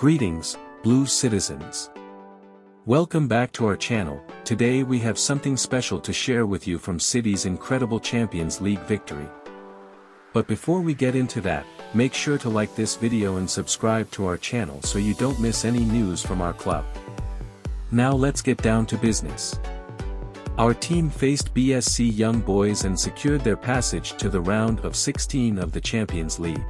Greetings, Blue Citizens. Welcome back to our channel, today we have something special to share with you from City's incredible Champions League victory. But before we get into that, make sure to like this video and subscribe to our channel so you don't miss any news from our club. Now let's get down to business. Our team faced BSC Young Boys and secured their passage to the round of 16 of the Champions League.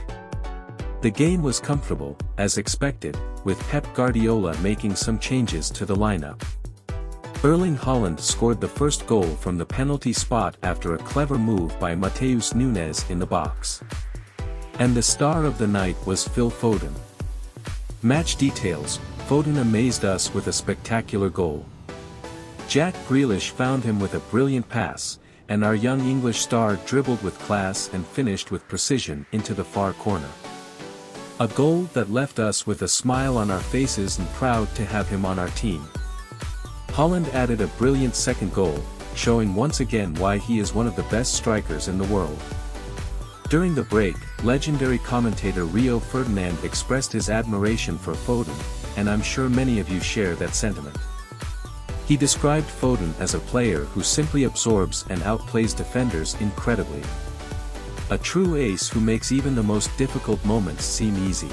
The game was comfortable, as expected, with Pep Guardiola making some changes to the lineup. Erling Haaland scored the first goal from the penalty spot after a clever move by Matheus Nunes in the box. And the star of the night was Phil Foden. Match details, Foden amazed us with a spectacular goal. Jack Grealish found him with a brilliant pass, and our young English star dribbled with class and finished with precision into the far corner. A goal that left us with a smile on our faces and proud to have him on our team. Haaland added a brilliant second goal, showing once again why he is one of the best strikers in the world. During the break, legendary commentator Rio Ferdinand expressed his admiration for Foden, and I'm sure many of you share that sentiment. He described Foden as a player who simply absorbs and outplays defenders incredibly. A true ace who makes even the most difficult moments seem easy.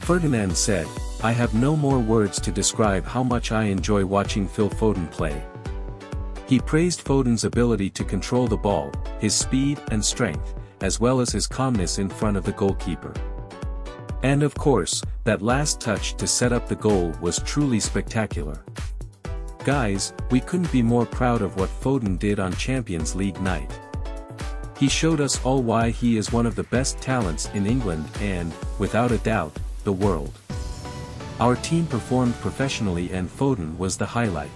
Ferdinand said, I have no more words to describe how much I enjoy watching Phil Foden play. He praised Foden's ability to control the ball, his speed and strength, as well as his calmness in front of the goalkeeper. And of course, that last touch to set up the goal was truly spectacular. Guys, we couldn't be more proud of what Foden did on Champions League night. He showed us all why he is one of the best talents in England and, without a doubt, the world. Our team performed professionally and Foden was the highlight.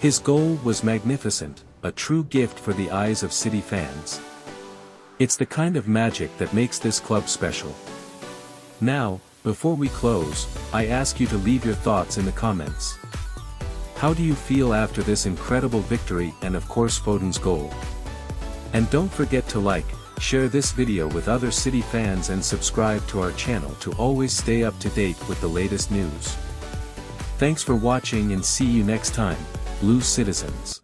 His goal was magnificent, a true gift for the eyes of City fans. It's the kind of magic that makes this club special. Now, before we close, I ask you to leave your thoughts in the comments. How do you feel after this incredible victory and of course Foden's goal? And don't forget to like, share this video with other City fans and subscribe to our channel to always stay up to date with the latest news. Thanks for watching and see you next time, Blue Citizens.